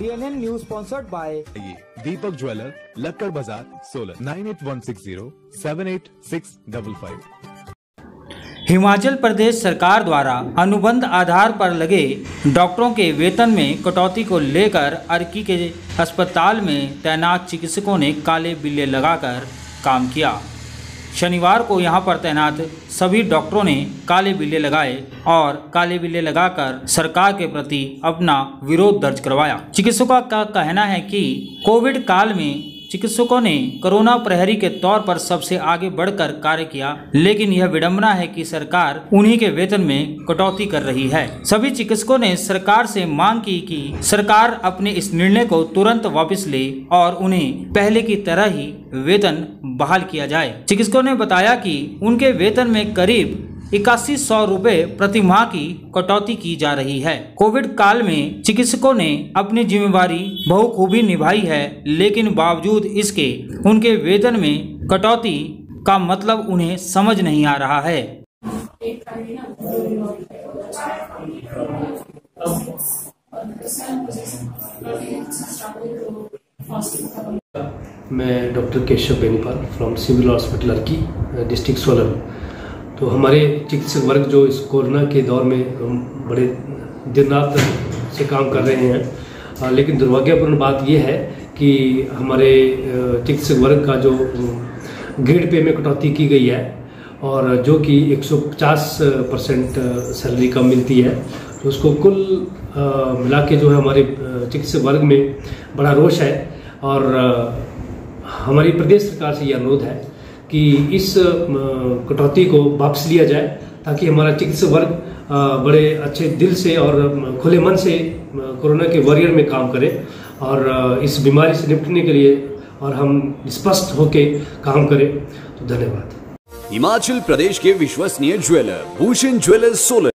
DNN News sponsored by ये Deepak jeweller Lakkad Bazaar Solan nine eight one six zero seven eight six double five Himachal Pradesh सरकार द्वारा अनुबंध आधार पर लगे डॉक्टरों के वेतन में कटौती को लेकर अर्की के अस्पताल में तैनात चिकित्सकों ने काले बिल्ले लगाकर काम किया। शनिवार को यहाँ पर तैनात सभी डॉक्टरों ने काले बिल्ले लगाए और काले बिल्ले लगाकर सरकार के प्रति अपना विरोध दर्ज करवाया। चिकित्सकों का कहना है कि कोविड काल में चिकित्सकों ने कोरोना प्रहरी के तौर पर सबसे आगे बढ़कर कार्य किया, लेकिन यह विडंबना है कि सरकार उन्हीं के वेतन में कटौती कर रही है। सभी चिकित्सकों ने सरकार से मांग की कि सरकार अपने इस निर्णय को तुरंत वापस ले और उन्हें पहले की तरह ही वेतन बहाल किया जाए। चिकित्सकों ने बताया कि उनके वेतन में करीब इक्यासी सौ रूपए प्रति माह की कटौती की जा रही है। कोविड काल में चिकित्सकों ने अपनी जिम्मेवारी बहुखूबी निभाई है, लेकिन बावजूद इसके उनके वेतन में कटौती का मतलब उन्हें समझ नहीं आ रहा है। मैं doctor Keshav Benipal from civil hospital Arki district Solan. तो हमारे चिकित्सक वर्ग जो इस कोरोना के दौर में हम बड़े दिन रात से काम कर रहे हैं लेकिन दुर्भाग्यपूर्ण बात यह है कि हमारे चिकित्सक वर्ग का जो ग्रेड पे में कटौती की गई है और जो कि 150 परसेंट सैलरी कम मिलती है तो उसको कुल मिला के जो है हमारे चिकित्सक वर्ग में बड़ा रोष है और हमारी प्रदेश सरकार से ये अनुरोध है कि इस कटौती को वापस लिया जाए ताकि हमारा चिकित्सक वर्ग बड़े अच्छे दिल से और खुले मन से कोरोना के वॉरियर में काम करें और इस बीमारी से निपटने के लिए और हम स्पष्ट होके काम करें। तो धन्यवाद। हिमाचल प्रदेश के विश्वसनीय ज्वेलर, भूषण ज्वेलर्स सोलर।